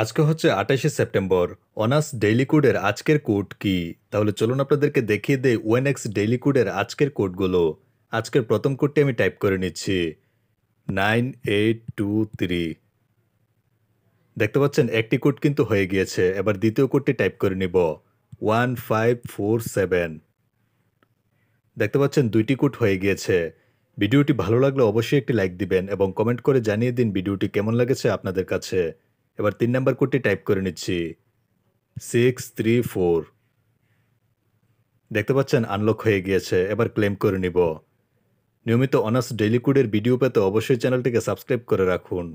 আজকে হচ্ছে আঠাশে সেপ্টেম্বর। অনার্স ডেইলি কোডের আজকের কোড কি? তাহলে চলুন আপনাদেরকে দেখিয়ে দেই ওয়েনএক্স ডেইলি কোডের আজকের কোডগুলো। আজকের প্রথম কোডটি আমি টাইপ করে নিচ্ছি। Nine eight two three. দেখতে পাচ্ছেন, একটি কোড কিন্তু হয়ে গিয়েছে। এবার দ্বিতীয় কোডটি টাইপ করে নিব। One five four seven. দেখতে পাচ্ছেন, দুইটি কোড হয়ে গিয়েছে। ভিডিওটি ভালো লাগলে অবশ্যই একটি লাইক দিবেন এবং কমেন্ট করে জানিয়ে দিন ভিডিওটি কেমন লেগেছে আপনাদের কাছে। এবার তিন নম্বর কোডটি টাইপ করে নিচ্ছি। সিক্স থ্রি ফোর দেখতে পাচ্ছেন আনলক হয়ে গিয়েছে, এবার ক্লেম করে নিব। নিয়মিত অনার্স ডেইলি কোডের ভিডিও পেতে অবশ্যই চ্যানেলটিকে সাবস্ক্রাইব করে রাখুন।